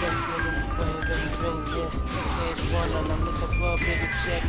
chest, nigga. They look up the ring, yeah. Cash one, and I'm looking for a bigger check.